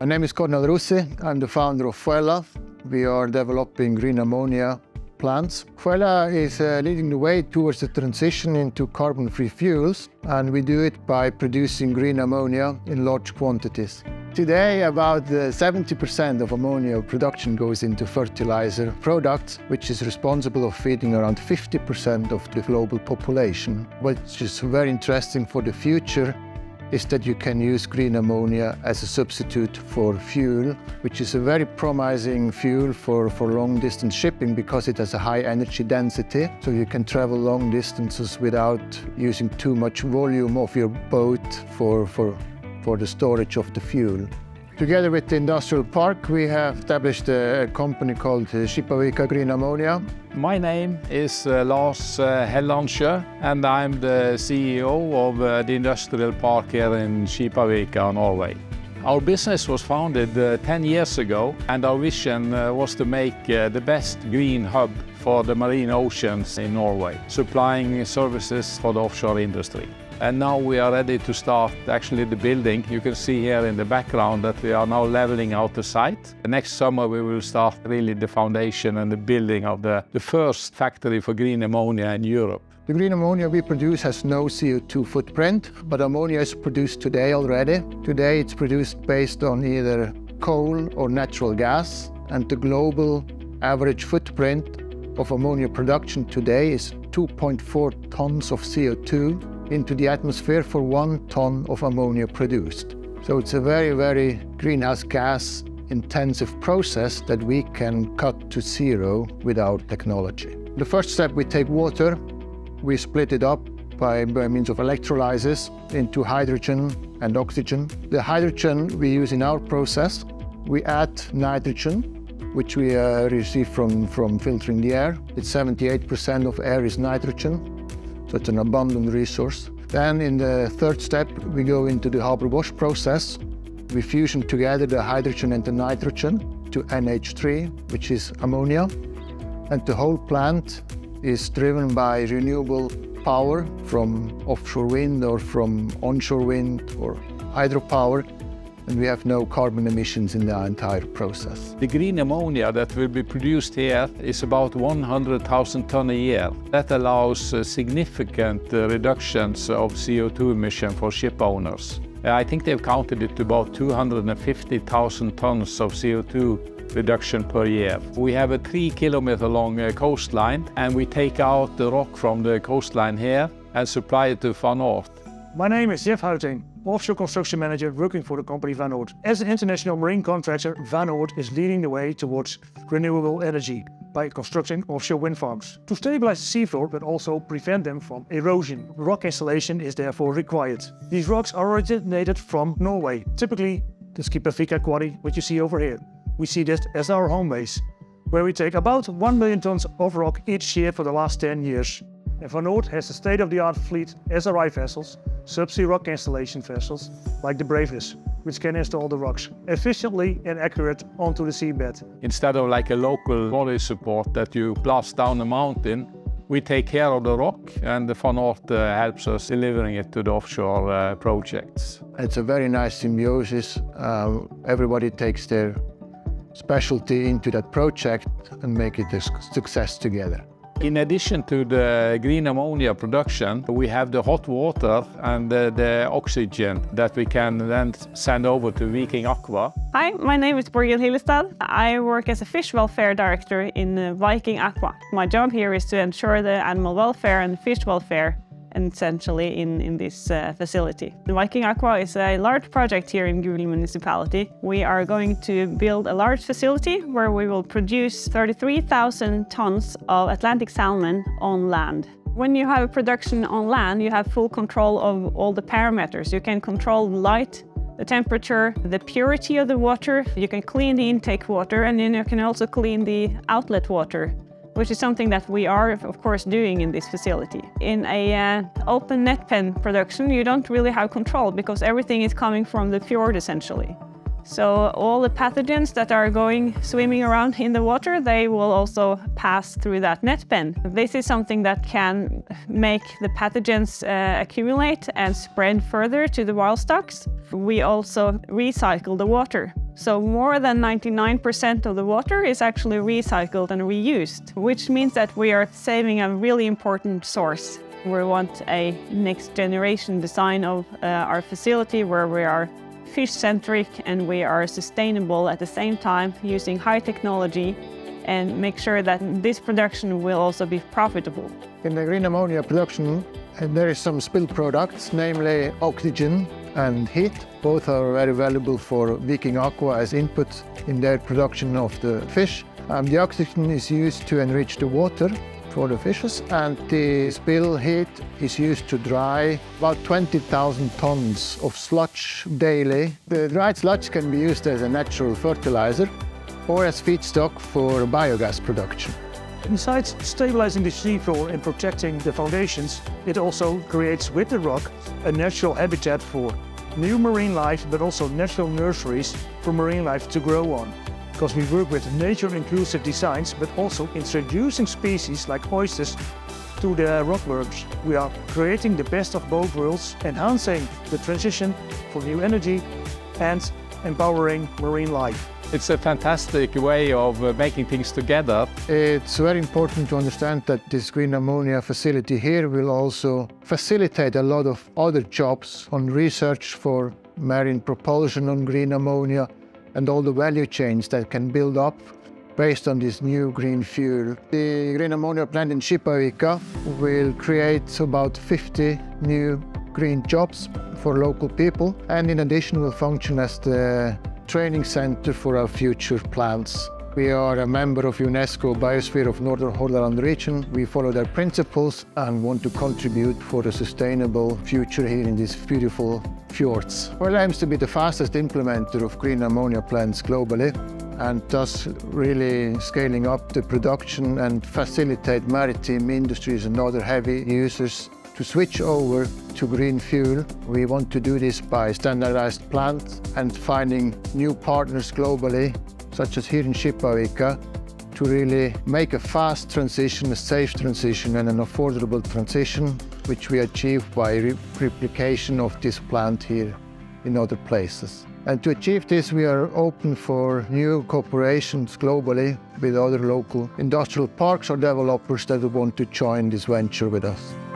My name is Cornel Russi. I'm the founder of Fuella. We are developing green ammonia plants. Fuella is uh, leading the way towards the transition into carbon-free fuels, and we do it by producing green ammonia in large quantities. Today, about 70% uh, of ammonia production goes into fertilizer products, which is responsible of feeding around 50% of the global population, which is very interesting for the future is that you can use green ammonia as a substitute for fuel, which is a very promising fuel for, for long distance shipping because it has a high energy density. So you can travel long distances without using too much volume of your boat for, for, for the storage of the fuel. Together with the industrial park, we have established a company called Skipavika Green Ammonia. My name is uh, Lars uh, Hellandsjø, and I'm the CEO of uh, the industrial park here in Skipavika, Norway. Our business was founded uh, 10 years ago, and our vision uh, was to make uh, the best green hub for the marine oceans in Norway, supplying services for the offshore industry. And now we are ready to start actually the building. You can see here in the background that we are now leveling out the site. Next summer we will start really the foundation and the building of the, the first factory for green ammonia in Europe. The green ammonia we produce has no CO2 footprint, but ammonia is produced today already. Today it's produced based on either coal or natural gas, and the global average footprint of ammonia production today is 2.4 tons of CO2 into the atmosphere for one ton of ammonia produced. So it's a very, very greenhouse gas intensive process that we can cut to zero with our technology. The first step, we take water, we split it up by, by means of electrolysis into hydrogen and oxygen. The hydrogen we use in our process, we add nitrogen, which we uh, receive from, from filtering the air. It's 78% of air is nitrogen. So it's an abundant resource. Then in the third step, we go into the Haber-Bosch process. We fusion together the hydrogen and the nitrogen to NH3, which is ammonia. And the whole plant is driven by renewable power from offshore wind or from onshore wind or hydropower and we have no carbon emissions in the entire process. The green ammonia that will be produced here is about 100,000 tonnes a year. That allows uh, significant uh, reductions of CO2 emission for ship owners. I think they've counted it to about 250,000 tons of CO2 reduction per year. We have a three kilometer long uh, coastline and we take out the rock from the coastline here and supply it to Van Oord. My name is Jeff Houting offshore construction manager working for the company Van Oord. As an international marine contractor, Van Oord is leading the way towards renewable energy by constructing offshore wind farms to stabilize the seafloor but also prevent them from erosion. Rock installation is therefore required. These rocks are originated from Norway, typically the Skipavika quarry, which you see over here. We see this as our home base, where we take about 1 million tons of rock each year for the last 10 years. And Van Oord has a state-of-the-art fleet SRI vessels subsea rock installation vessels like the Bravenes, which can install the rocks efficiently and accurate onto the seabed. Instead of like a local body support that you blast down a mountain, we take care of the rock and the Van Oord uh, helps us delivering it to the offshore uh, projects. It's a very nice symbiosis. Uh, everybody takes their specialty into that project and make it a success together. In addition to the green ammonia production, we have the hot water and the, the, oxygen that we can then send over to Viking Aqua. Hi, my name is Borghild Hillestad. I work as a fish welfare director in uh, Viking Aqua. My job here is to ensure the animal welfare and fish welfare essentially in, in this uh, facility. The Viking Aqua is a large project here in Gulen municipality. We are going to build a large facility where we will produce 33,000 tons of Atlantic salmon on land. When you have a production on land, you have full control of all the parameters. You can control light, the temperature, the purity of the water. You can clean the intake water and then you can also clean the outlet water which is something that we are, of course, doing in this facility. In a uh, open net pen production, you don't really have control because everything is coming from the fjord, essentially. So all the pathogens that are going swimming around in the water, they will also pass through that net pen. This is something that can make the pathogens uh, accumulate and spread further to the wild stocks. We also recycle the water. So more than 99% of the water is actually recycled and reused, which means that we are saving a really important source. We want a next generation design of uh, our facility where we are fish centric and we are sustainable at the same time using high technology and make sure that this production will also be profitable. In the green ammonia production, there is some spill products, namely oxygen and heat. Both are very valuable for Viking Aqua as input in their production of the fish. The oxygen is used to enrich the water for the fishes and the spill heat is used to dry about 20,000 tons of sludge daily. The dried sludge can be used as a natural fertilizer or as feedstock for biogas production. Besides stabilizing the seafloor and protecting the foundations, it also creates with the rock a natural habitat for new marine life, but also natural nurseries for marine life to grow on. Because we work with nature-inclusive designs, but also introducing species like oysters to the rockworks. We are creating the best of both worlds, enhancing the transition for new energy and empowering marine life. It's a fantastic way of uh, making things together. It's very important to understand that this green ammonia facility here will also facilitate a lot of other jobs on research for marine propulsion on green ammonia and all the value chains that can build up based on this new green fuel. The green ammonia plant in Skipavika will create about 50 new green jobs for local people and in addition will function as the training center for our future plants. We are a member of UNESCO Biosphere of Northern Hordaland region. We follow their principles and want to contribute for a sustainable future here in these beautiful fjords. Fuella, aims to be the fastest implementer of green ammonia plants globally and thus really scaling up the production and facilitate maritime industries and other heavy users to switch over to green fuel. We want to do this by standardized plants and finding new partners globally, such as here in Skipavika, to really make a fast transition, a safe transition and an affordable transition, which we achieve by re replication of this plant here in other places. And to achieve this, we are open for new cooperations globally with other local industrial parks or developers that want to join this venture with us.